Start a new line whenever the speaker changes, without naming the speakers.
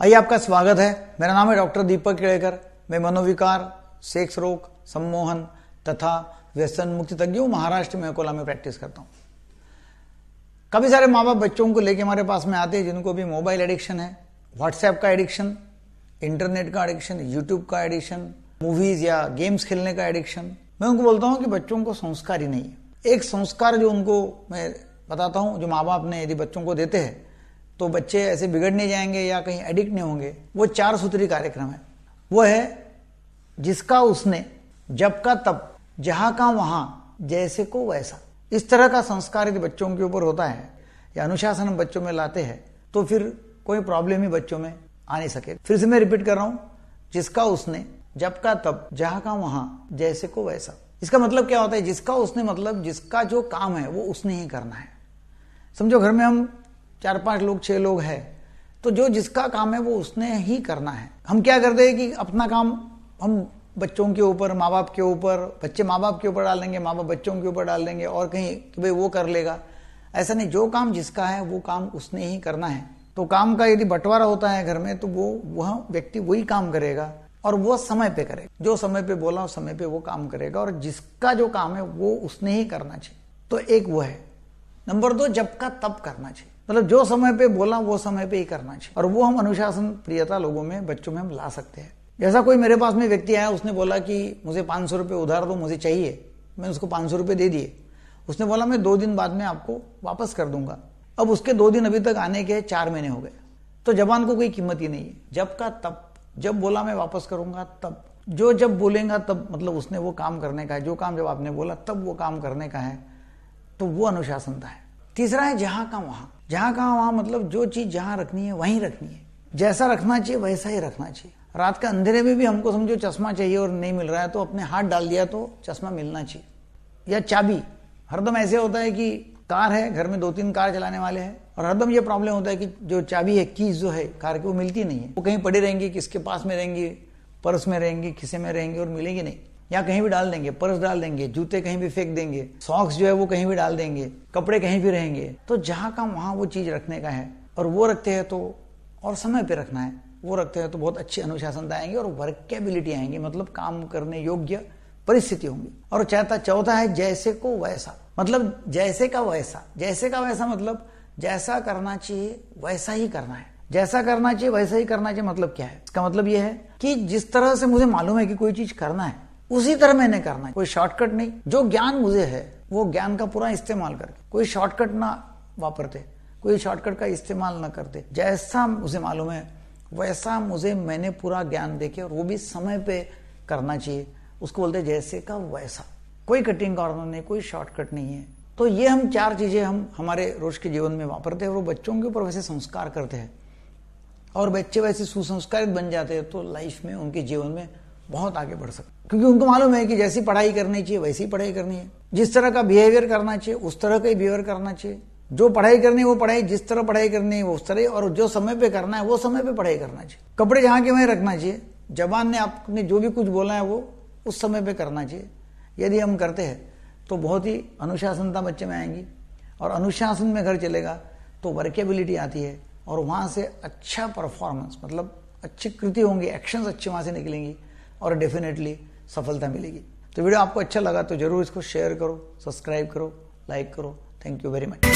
आइए आपका स्वागत है। मेरा नाम है डॉक्टर दीपक केड़ेकर। मैं मनोविकार, सेक्स रोग, सम्मोहन तथा व्यसन मुक्ति तज्ञ महाराष्ट्र में अकोला में प्रैक्टिस करता हूँ। काफ़ी सारे माँ बाप बच्चों को लेके हमारे पास में आते हैं, जिनको भी मोबाइल एडिक्शन है व्हाट्सएप का एडिक्शन इंटरनेट का एडिक्शन यूट्यूब का एडिक्शन मूवीज़ या गेम्स खेलने का एडिक्शन मैं उनको बोलता हूँ कि बच्चों को संस्कार ही नहीं है। एक संस्कार जो उनको मैं बताता हूँ, जो माँ बाप ने यदि बच्चों को देते हैं तो बच्चे ऐसे बिगड़ नहीं जाएँगे या कहीं एडिक्ट नहीं होंगे। वो चार सूत्री कार्यक्रम है। वो है, जिसका उसने, जब का तब, जहाँ का वहाँ, जैसे को वैसा। इस तरह का संस्कार यदि बच्चों के ऊपर होता है, या अनुशासन बच्चों में लाते हैं तो फिर कोई प्रॉब्लम ही बच्चों में आ नहीं सके। फिर से मैं रिपीट कर रहा हूँ, जिसका उसने, जब का तब, जहाँ का वहाँ, जैसे को वैसा। इसका मतलब क्या होता है? जिसका उसने मतलब जिसका जो काम है, वो उसने ही करना है। समझो घर में हम चार पाँच लोग, छह लोग हैं। तो जो जिसका काम है वो उसने ही करना है। हम क्या करते हैं कि अपना काम हम बच्चों के ऊपर माँ बाप के ऊपर, बच्चे माँ बाप के ऊपर डाल देंगे माँ बाप बच्चों के ऊपर डाल देंगे और कहीं कि भाई वो कर लेगा। ऐसा नहीं, जो काम जिसका है वो काम उसने ही करना है। तो काम का यदि बंटवारा होता है घर में तो वो, वह व्यक्ति वही काम करेगा और वो समय पे करेगा। जो समय पे बोला उस समय पे वो काम करेगा और जिसका जो काम है वो उसने ही करना चाहिए। तो एक वो है। नंबर दो, जब का तब करना चाहिए। मतलब जो समय पे बोला वो समय पे ही करना चाहिए। और वो हम अनुशासन, प्रियता लोगों में, बच्चों में हम ला सकते हैं। जैसा कोई मेरे पास में व्यक्ति आया, उसने बोला कि मुझे पाँच सौ रुपये उधार दो, मुझे चाहिए। मैं उसको पाँच सौ रुपये दे दिए। उसने बोला, मैं दो दिन बाद में आपको वापस कर दूँगा। अब उसके दो दिन अभी तक आने के चार महीने हो गए। तो जबान को कोई कीमत ही नहीं है। जब का तब, जब बोला मैं वापस करूँगा, तब। जो जब बोलेगा, तब मतलब उसने वो काम करने का है। जो काम जब आपने बोला, तब वो काम करने का है। तो वो अनुशासनता है तीसरा है जहाँ का वहाँ। जहाँ का वहाँ मतलब जो चीज़ जहाँ रखनी है, वहीं रखनी है। जैसा रखना चाहिए, वैसा ही रखना चाहिए। रात का अंधेरे में भी हमको समझो चश्मा चाहिए और नहीं मिल रहा है तो अपने हाथ डाल दिया तो चश्मा मिलना चाहिए। या चाबी। हरदम ऐसे होता है कि कार है, घर में दो तीन कार चलाने वाले हैं, और हरदम ये प्रॉब्लम होता है कि जो चाबी है कीज जो है, कार की वो मिलती नहीं है। वो कहीं पड़ी रहेंगी, किसके पास में रहेंगी, पर्स में रहेंगी, किसे में रहेंगी और मिलेगी नहीं। या कहीं भी डाल देंगे, पर्स डाल देंगे, जूते कहीं भी फेंक देंगे सॉक्स जो है वो कहीं भी डाल देंगे, कपड़े कहीं भी रहेंगे। तो जहाँ का वहाँ वो चीज़ रखने का है और वो रखते हैं तो और समय पे रखना है। वो रखते हैं तो बहुत अच्छी अनुशासनता आएँगे और वर्केबिलिटी आएँगी मतलब काम करने योग्य परिस्थिति होंगी। और चाहता चौथा है जैसे को वैसा। मतलब जैसे का वैसा। जैसे का वैसा मतलब जैसा करना चाहिए, वैसा ही करना है। जैसा करना चाहिए, वैसा ही करना चाहिए मतलब क्या है? इसका मतलब यह है कि जिस तरह से मुझे मालूम है कि कोई चीज़ करना है उसी तरह मैंने करना है। कोई शॉर्टकट नहीं। जो ज्ञान मुझे है, वो ज्ञान का पूरा इस्तेमाल करके। कोई शॉर्टकट ना वापरते, कोई शॉर्टकट का इस्तेमाल ना करते। जैसा मुझे मालूम है, वैसा मुझे मैंने पूरा ज्ञान देखे और वो भी समय पे करना चाहिए। उसको बोलते जैसे का वैसा। कोई कटिंग कॉर्नर नहीं, कोई शॉर्टकट नहीं है। तो ये हम चार चीज़ें हम हमारे रोज के जीवन में वापरते हैं और वो बच्चों के ऊपर वैसे संस्कार करते हैं। और बच्चे वैसे सुसंस्कारित बन जाते हैं तो लाइफ में उनके जीवन में बहुत आगे बढ़ सकते क्योंकि उनको मालूम है कि जैसी पढ़ाई करनी चाहिए, वैसी पढ़ाई करनी है। जिस तरह का बिहेवियर करना चाहिए, उस तरह का ही बिहेवियर करना चाहिए। जो पढ़ाई करनी है, वो पढ़ाई, जिस तरह पढ़ाई करनी है, वो उस तरह, और जो समय पे करना है, वो समय पे पढ़ाई करना चाहिए। कपड़े जहाँ के वहीं रखना चाहिए। जबान ने आपने जो भी कुछ बोला है, वो उस समय पे करना चाहिए। यदि हम करते हैं तो बहुत ही अनुशासनता बच्चे में आएँगी, और अनुशासन में घर चलेगा तो वर्केबिलिटी आती है, और वहाँ से अच्छा परफॉर्मेंस मतलब अच्छी कृति होंगी एक्शंस अच्छे वहाँ से निकलेंगी, और डेफिनेटली सफलता मिलेगी। तो वीडियो आपको अच्छा लगा तो ज़रूर इसको शेयर करो सब्सक्राइब करो लाइक करो। Thank you very much